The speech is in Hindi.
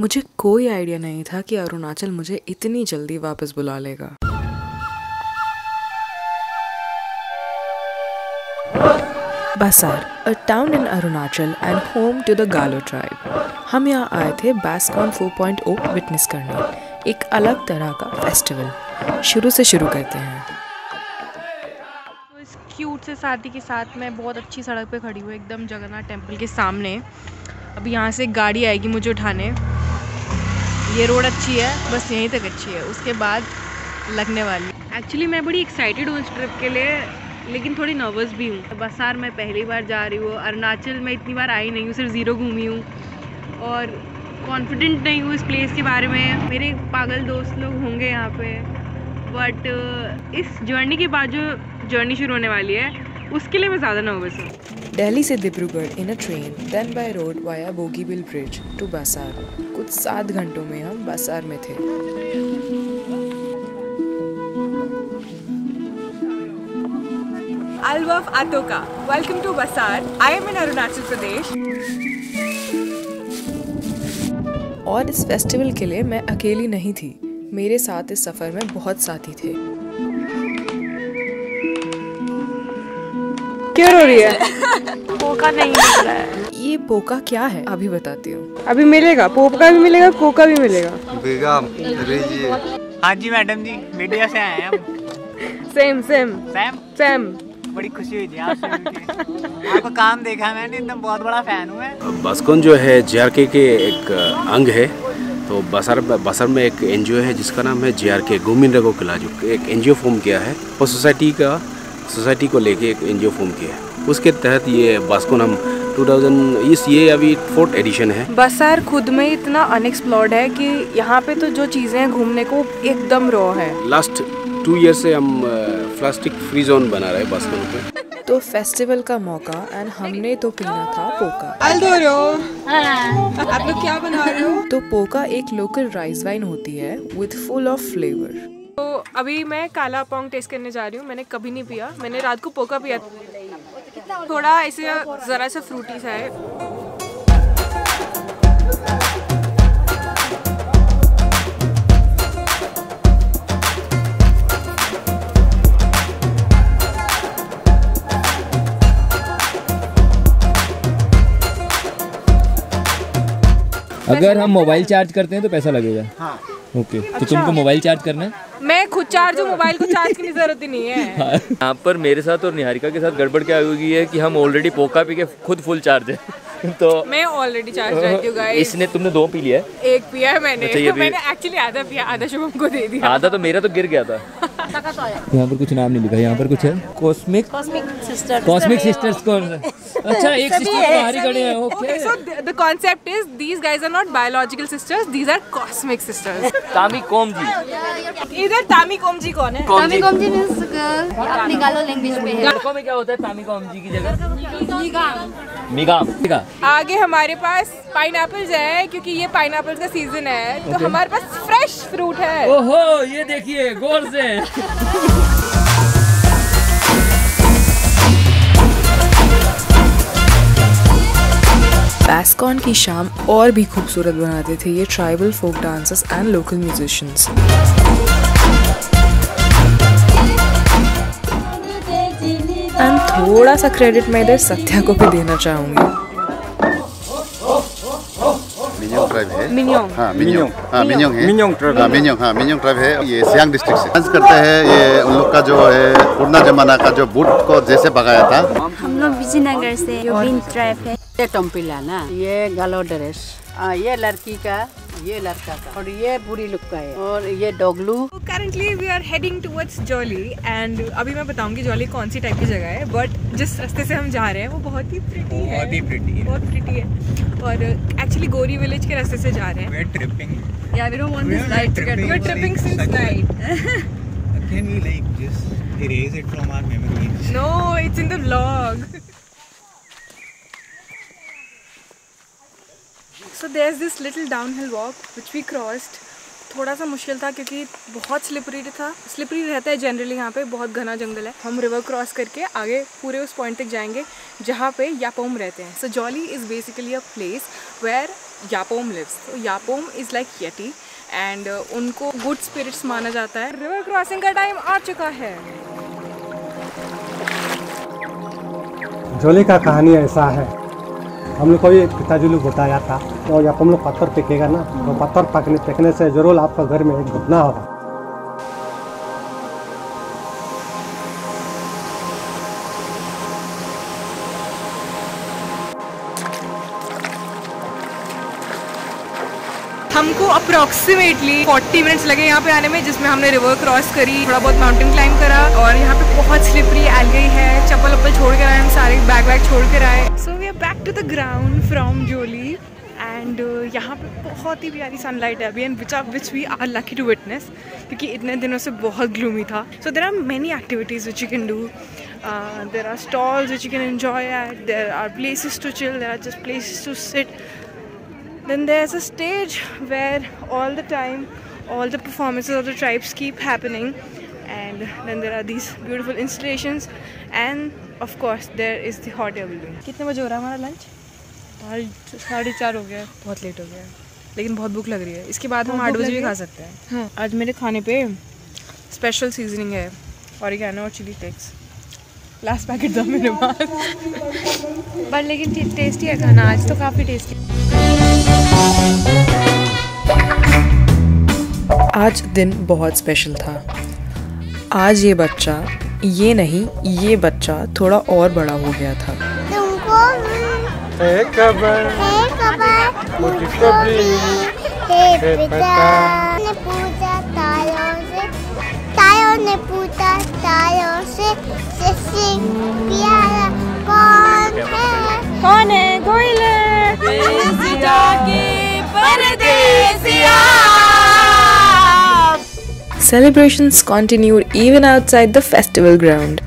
मुझे कोई आइडिया नहीं था कि अरुणाचल मुझे इतनी जल्दी वापस बुला लेगा। Basar a town in Arunachal and home to the Galo tribe हम यहाँ आए थे बैसकॉन 4.0 विटनेस करने, एक अलग तरह का फेस्टिवल शुरू से शुरू करते हैं। तो इस क्यूट से शादी के साथ मैं बहुत अच्छी सड़क पे खड़ी हूँ, एकदम जगन्नाथ टेंपल के सामने। अब यहाँ से गाड़ी आएगी मुझे उठाने। ये रोड अच्छी है, बस यहीं तक अच्छी है। उसके बाद लगने वाली। एक्चुअली मैं बड़ी एक्साइटेड हूँ इस ट्रिप के लिए, लेकिन थोड़ी नर्वस भी हूँ। बसार मैं पहली बार जा रही हूँ, अरुणाचल में इतनी बार आई नहीं हूँ, सिर्फ़ ज़ीरो घूमी हूँ। और कॉन्फिडेंट नहीं हूँ इस प्लेस के बारे में। मेरे पागल दोस्त लोग होंगे यहाँ पे। बट इस जर्नी के बाद जो जर्नी शुरू होने वाली है उसके लिए मैं ज़्यादा नर्वस हूँ दिल्ली से Dibrugarh in a train then by road via Bogibeel bridge to Basar कुछ सात घंटों में हम बासार में थे Alwaf Atoka. Welcome to Basar. I am in Arunachal Pradesh. और इस फेस्टिवल के लिए मैं अकेली नहीं थी मेरे साथ इस सफ़र में बहुत साथी थे क्यों रो रही है? पोका नहीं मिल रहा है। ये पोका क्या है? अभी बताती हूँ। अभी मिलेगा पोप का भी मिलेगा कोका भी मिलेगा। हाँ जी मैडम जी मीडिया से आए हैं हम। सेम सेम सैम सेम बड़ी खुशी हुई थी आपका काम देखा मैंने एकदम बहुत बड़ा फ़ैन हूँ मैं। बास्कोन जो है जेआरके के एक अंग है। तो बसर बसर में एक एनजीओ है जिसका नाम है जेआरके गोमिन रगो किलाजू। एक एनजीओ फॉर्म किया है। और सोसाइटी का सोसाइटी को लेके एक एनजीओ फॉर्म किया है। उसके तहत ये बास्कोन हम 2000 इस ये अभी फोर्थ एडिशन है। बसार खुद में इतना अनएक्सप्लोर्ड है कि यहाँ पे तो जो चीज़ें हैं घूमने को एकदम रॉ है। लास्ट टू ईयर से हम प्लास्टिक फ्री जोन बना रहे हैं बास्कोन पे। तो फेस्टिवल का मौका एंड हमने तो पीना था पोका। आप लोग क्या बना रहे हो तो पोका एक लोकल राइस वाइन होती है विद फुल ऑफ़ फ्लेवर अभी मैं काला पोंग टेस्ट करने जा रही हूँ मैंने कभी नहीं पिया। मैंने रात को पोका पिया। थोड़ा ऐसे ज़रा सा फ्रूटी सा है। अगर हम मोबाइल चार्ज करते हैं तो पैसा लगेगा। हाँ। ओके तो तुमको मोबाइल चार्ज करना है? मैं खुद चार्ज हूँ मोबाइल को चार्ज की ज़रूरत ही नहीं है। यहाँ पर मेरे साथ और निहारिका के साथ गड़बड़ क्या हुई है कि हम ऑलरेडी पोका पी के खुद फुल चार्ज है। तो मैं ऑलरेडी चार्ज रहती हूँ गाइस इसने तुमने दो पी लिया है। एक पिया है मैंने। अच्छा, मैंने एक्चुअली आधा पिया आधा शुभम को दे दिया। आधा तो मेरा तो गिर गया था। यहाँ पर कुछ नाम नहीं लिखा यहाँ पर कुछ है? कॉस्मिक कॉस्मिक सिस्टर्स कौन अच्छा एक सिस्टर बाहर ही खड़े हैं okay Okay, so the, the concept is these guys are not biological sisters, these are Tami Kom ji इधर तामी कोम जी कौन है? तामी कोम जी मींस गर्ल अपनी गालो लैंग्वेज में लड़कों में क्या होता है तामी कोम जी की जगह? मिगाम आगे हमारे पास पाइन है क्योंकि ये पाइन का सीज़न है तो okay. हमारे पास फ्रेश फ्रूट है। ओहो ये देखिए गौर से बैसकॉन की शाम और भी खूबसूरत बनाते थे ये tribal folk dancers and local musicians and थोड़ा सा क्रेडिट मैं इधर सत्या को भी देना चाहूँगी। मिन्योंग ट्राइब है? मिनियोंग हाँ मिन्योंग हाँ मिन्योंग है। मिन्योंग ट्राइब हाँ मिन्योंग हाँ मिन्योंग ट्राइब है। ये सियांग डिस्ट्रिक्ट से। डांस करते हैं। ये उन लोग का जो है पुराना जमाना का जो बूट को जैसे भगाया था। हम लोग विजयनगर से जो बिन ट्राइब है। ये टम्पिला ना? ये गालो ड्रेस हाँ ये लड़की का ये लड़का का। और ये बुरी लुक का है। और ये डोगलू। Currently we are heading towards Joli and अभी मैं बताऊँगी जॉली कौन सी टाइप की जगह है बट जिस रास्ते से हम जा रहे हैं वो बहुत ही प्रिटी है। बहुत ही प्रिटी है। बहुत प्रिटी है। और एक्चुअली गोरी विलेज के रास्ते से जा रहे हैं। वेयर ट्रिपिंग या we don't want this light to get we are tripping since night can we like just erase it from our memories no so this little downhill walk which we crossed थोड़ा सा मुश्किल था क्योंकि बहुत स्लिपरी था। स्लिपरी रहता है जनरली यहाँ पे, बहुत घना जंगल है। हम रिवर क्रॉस करके आगे पूरे उस पॉइंट तक जाएँगे, जहाँ पे यापोम रहते हैं। So Joli is basically a place where Yapom lives तो Yapom is like yeti and उनको गुड स्पिरिट्स माना जाता है। रिवर क्रॉसिंग का टाइम आ चुका है। जोली का कहानी ऐसा है। हम लोग को भी पिताजी लोग बताया था तो जब हम लोग पत्थर फेंकेगा ना तो पत्थर पकने फेंकने से ज़रूर आपका घर में एक घटना होगा। हमको अप्रोक्सीमेटली 40 मिनट्स लगे यहाँ पे आने में जिसमें हमने रिवर क्रॉस करी थोड़ा बहुत माउंटेन क्लाइंब करा और यहाँ पे बहुत स्लिपरी एलगई है चप्पल वप्पल छोड़ कर आए हम सारे बैग वैग छोड़ कर आए। So back to the ground from Joli and यहाँ पे बहुत ही प्यारी सनलाइट है अभी and which are which we are lucky to witness क्योंकि इतने दिनों से बहुत ग्लूमी था। So there are many activities which you can do there are stalls which you can enjoy at there are places to chill there are just places to sit then there's a stage where all the time, all the performances of the tribes keep happening. And then there are these beautiful installations. And of course there is the hot air balloon कितने बजे हो रहा है हमारा लंच साढ़े चार हो गया। बहुत लेट हो गया। लेकिन बहुत भूख लग रही है। इसके बाद हम आठ बजे भी खा सकते हैं। हाँ आज मेरे खाने पे स्पेशल सीजनिंग है। ऑरिगेनो और चिली फ्लेक्स लास्ट पैकेट था मेरे पास। बट लेकिन टेस्टी है खाना। आज तो काफ़ी टेस्टी आज दिन बहुत स्पेशल था। आज ये बच्चा ये नहीं ये बच्चा थोड़ा और बड़ा हो गया था। ने पूछा तारों से सबसे प्यारा कौन है? कौन है? Celebrations continued even outside the festival ground.